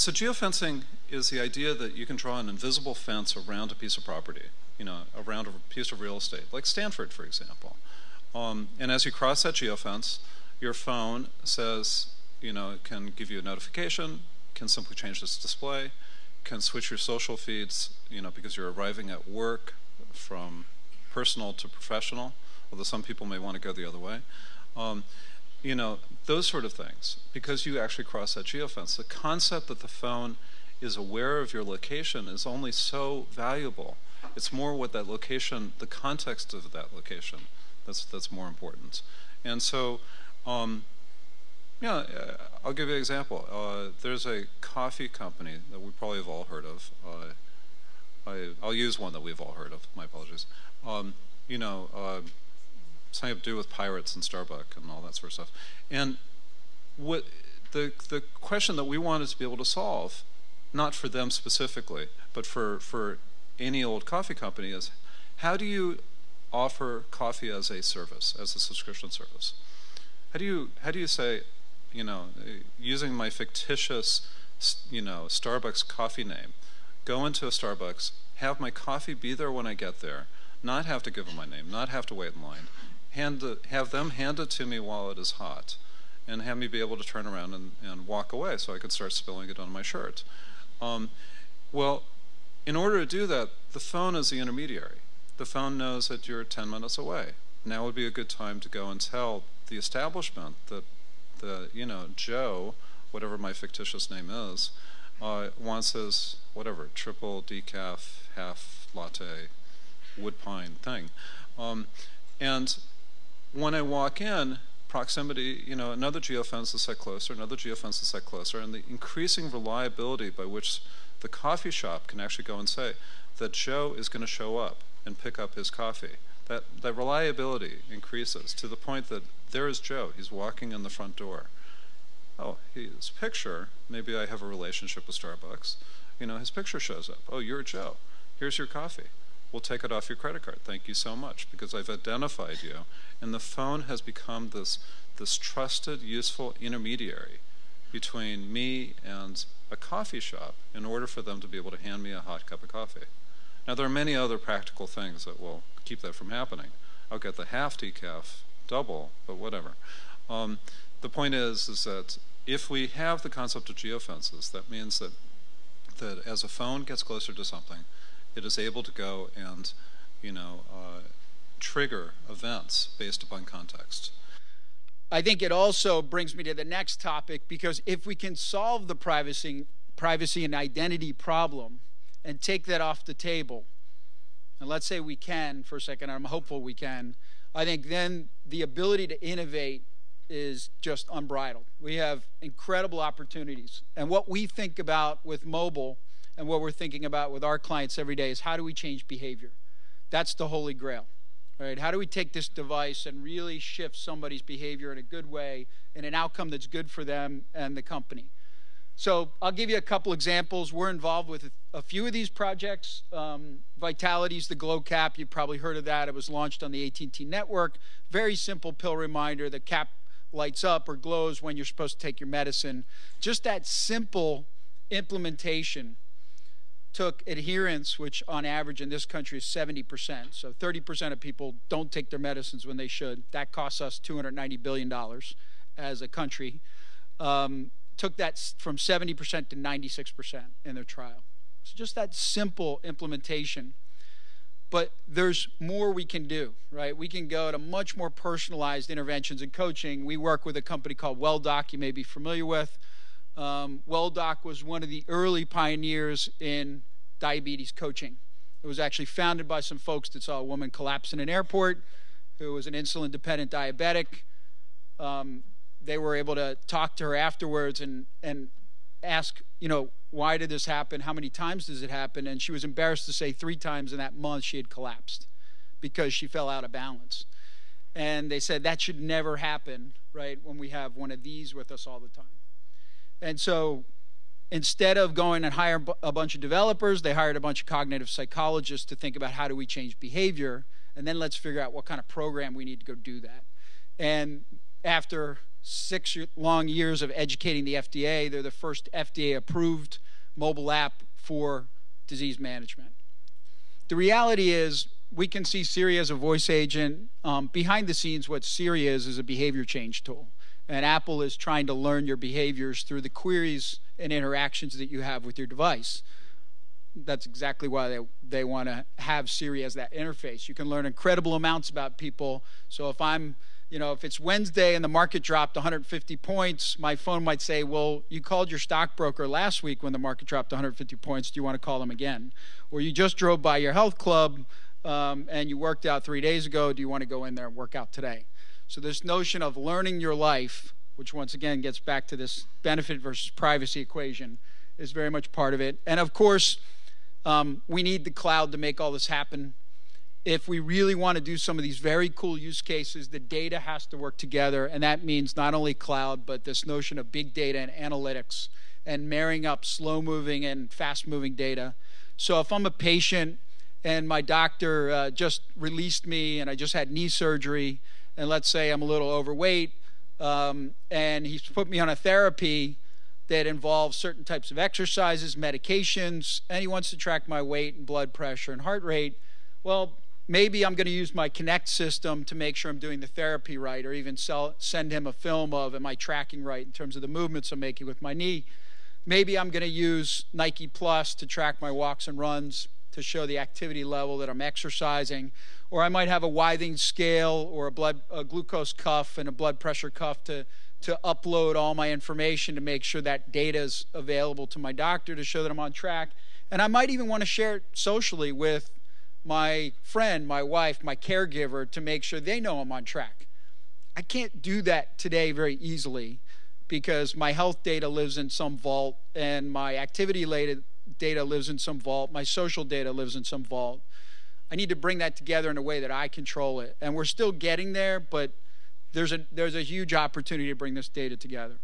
so geofencing is the idea that you can draw an invisible fence around a piece of property, you know, around a piece of real estate, like Stanford, for example. Um, and as you cross that geofence, your phone says, you know, it can give you a notification, can simply change its display, can switch your social feeds, you know, because you're arriving at work from personal to professional, although some people may want to go the other way. Um, you know, those sort of things, because you actually cross that geofence. The concept that the phone is aware of your location is only so valuable. It's more what that location, the context of that location, that's, that's more important. And so, um, yeah, uh, I'll give you an example. Uh, there's a coffee company that we probably have all heard of. Uh, I, will use one that we've all heard of. My apologies. Um, you know, uh, something to do with pirates and Starbucks and all that sort of stuff. And what the the question that we wanted to be able to solve, not for them specifically, but for for any old coffee company, is how do you offer coffee as a service, as a subscription service? How do you how do you say, you know, using my fictitious, you know, Starbucks coffee name, go into a Starbucks, have my coffee be there when I get there, not have to give them my name, not have to wait in line, hand have them hand it to me while it is hot, and have me be able to turn around and, and walk away so I could start spilling it on my shirt. Um, well, in order to do that, the phone is the intermediary. The phone knows that you're 10 minutes away. Now would be a good time to go and tell the establishment that the, you know, Joe, whatever my fictitious name is, uh, wants his, whatever, triple decaf, half latte, wood pine thing. Um, and when I walk in, proximity, you know, another geofence is set closer, another geofence is set closer, and the increasing reliability by which the coffee shop can actually go and say that Joe is going to show up and pick up his coffee. That, that reliability increases to the point that there is Joe. He's walking in the front door. Oh, his picture, maybe I have a relationship with Starbucks. You know, his picture shows up. Oh, you're Joe. Here's your coffee we'll take it off your credit card. Thank you so much because I've identified you. And the phone has become this, this trusted, useful intermediary between me and a coffee shop in order for them to be able to hand me a hot cup of coffee. Now, there are many other practical things that will keep that from happening. I'll get the half decaf double, but whatever. Um, the point is, is that if we have the concept of geofences, that means that, that as a phone gets closer to something, it is able to go and, you know, uh, trigger events based upon context. I think it also brings me to the next topic because if we can solve the privacy, privacy and identity problem and take that off the table, and let's say we can for a second, I'm hopeful we can, I think then the ability to innovate is just unbridled. We have incredible opportunities. And what we think about with mobile and what we're thinking about with our clients every day is how do we change behavior? That's the holy grail. Right? How do we take this device and really shift somebody's behavior in a good way in an outcome that's good for them and the company? So I'll give you a couple examples. We're involved with a few of these projects. Um, Vitality's the Glow Cap. You've probably heard of that. It was launched on the AT&T network. Very simple pill reminder. The cap lights up or glows when you're supposed to take your medicine. Just that simple implementation took adherence, which on average in this country is 70%. So 30% of people don't take their medicines when they should. That costs us $290 billion as a country. Um, took that from 70% to 96% in their trial. So just that simple implementation. But there's more we can do, right? We can go to much more personalized interventions and coaching. We work with a company called WellDoc, you may be familiar with. Um, WellDoc was one of the early pioneers in diabetes coaching. It was actually founded by some folks that saw a woman collapse in an airport who was an insulin dependent diabetic. Um, they were able to talk to her afterwards and, and ask, you know, why did this happen? How many times does it happen? And she was embarrassed to say three times in that month she had collapsed because she fell out of balance. And they said that should never happen, right, when we have one of these with us all the time. And so instead of going and hire a bunch of developers, they hired a bunch of cognitive psychologists to think about how do we change behavior, and then let's figure out what kind of program we need to go do that. And after six long years of educating the FDA. They're the first FDA approved mobile app for disease management. The reality is, we can see Siri as a voice agent. Um, behind the scenes, what Siri is is a behavior change tool. And Apple is trying to learn your behaviors through the queries and interactions that you have with your device. That's exactly why they, they want to have Siri as that interface. You can learn incredible amounts about people. So if I'm, you know, if it's Wednesday and the market dropped 150 points, my phone might say, Well, you called your stockbroker last week when the market dropped 150 points. Do you want to call them again? Or you just drove by your health club um, and you worked out three days ago. Do you want to go in there and work out today? So, this notion of learning your life, which once again gets back to this benefit versus privacy equation, is very much part of it. And of course, um, we need the cloud to make all this happen. If we really want to do some of these very cool use cases, the data has to work together. And that means not only cloud, but this notion of big data and analytics and marrying up slow moving and fast moving data. So, if I'm a patient and my doctor uh, just released me and I just had knee surgery, and let's say I'm a little overweight, um, and he's put me on a therapy that involves certain types of exercises, medications, and he wants to track my weight and blood pressure and heart rate. Well, maybe I'm going to use my Kinect system to make sure I'm doing the therapy right, or even sell, send him a film of am I tracking right in terms of the movements I'm making with my knee. Maybe I'm going to use Nike Plus to track my walks and runs to show the activity level that I'm exercising or I might have a Withings scale or a blood a glucose cuff and a blood pressure cuff to to upload all my information to make sure that data is available to my doctor to show that I'm on track. And I might even want to share it socially with my friend, my wife, my caregiver to make sure they know I'm on track. I can't do that today very easily because my health data lives in some vault and my activity data lives in some vault, my social data lives in some vault. I need to bring that together in a way that I control it. And we're still getting there, but there's a, there's a huge opportunity to bring this data together.